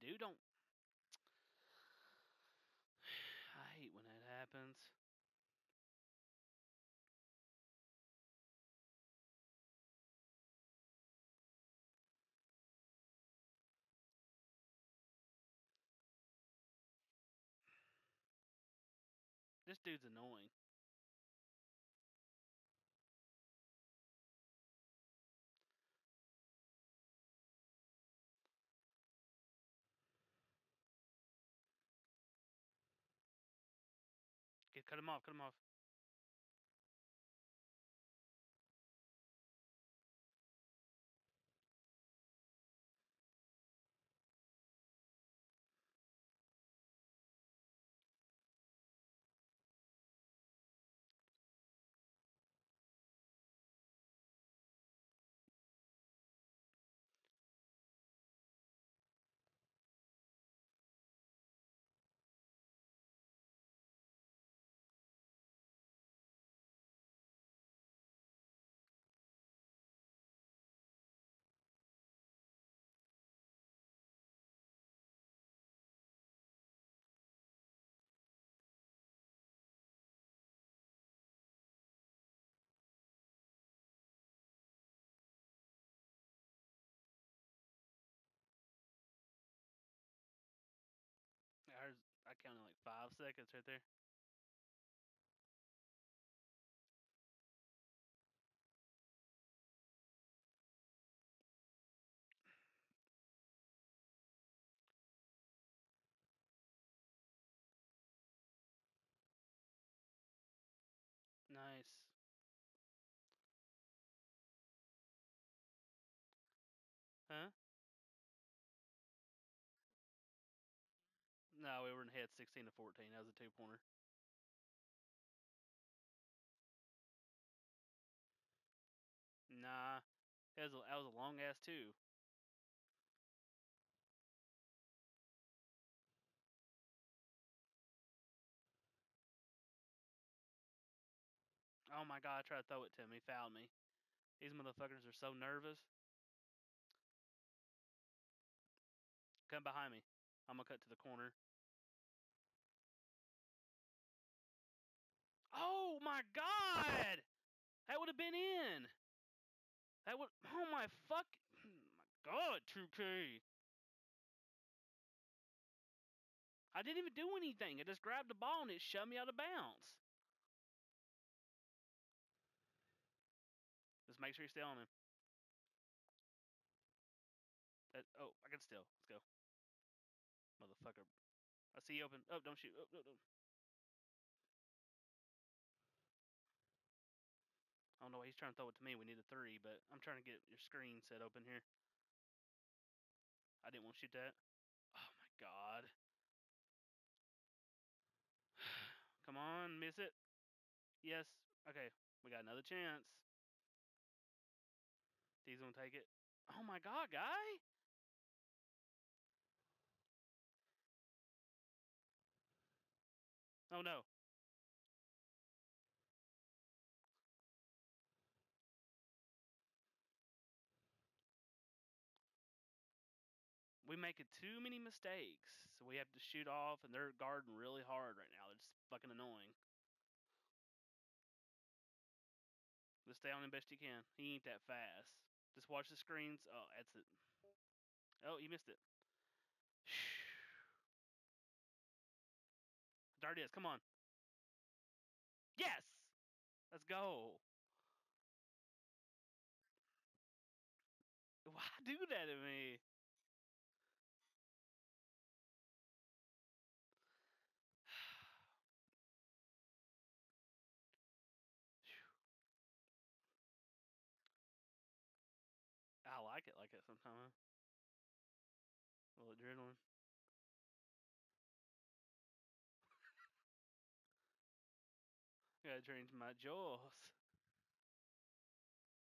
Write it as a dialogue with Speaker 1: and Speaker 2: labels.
Speaker 1: do don't. I hate when that happens. This dude's annoying. Cut him off, cut him off. Five seconds right there. No, we were in head 16 to 14. That was a two pointer. Nah, that was a, that was a long ass two. Oh my god, I tried to throw it to him. He fouled me. These motherfuckers are so nervous. Come behind me. I'm gonna cut to the corner. Oh my god! That would have been in. That would. Oh my fuck. My god, 2K. I didn't even do anything. I just grabbed the ball and it shoved me out of bounds. Just make sure you stay on him. That, oh, I can still. Let's go. Motherfucker. I see you open. Oh, don't shoot. Oh, no, no. Know he's trying to throw it to me. We need a three, but I'm trying to get your screen set open here. I didn't want to shoot that. Oh my god. Come on, miss it. Yes. Okay, we got another chance. He's gonna take it. Oh my god, guy! Oh no. We making too many mistakes, so we have to shoot off, and they're guarding really hard right now. They're just fucking annoying. Just stay on him best you can. He ain't that fast. Just watch the screens. Oh, that's it. Oh, you missed it. There it is. Come on. Yes! Let's go. Why do that to me? Sometimes. A little adrenaline. Gotta change my jaws.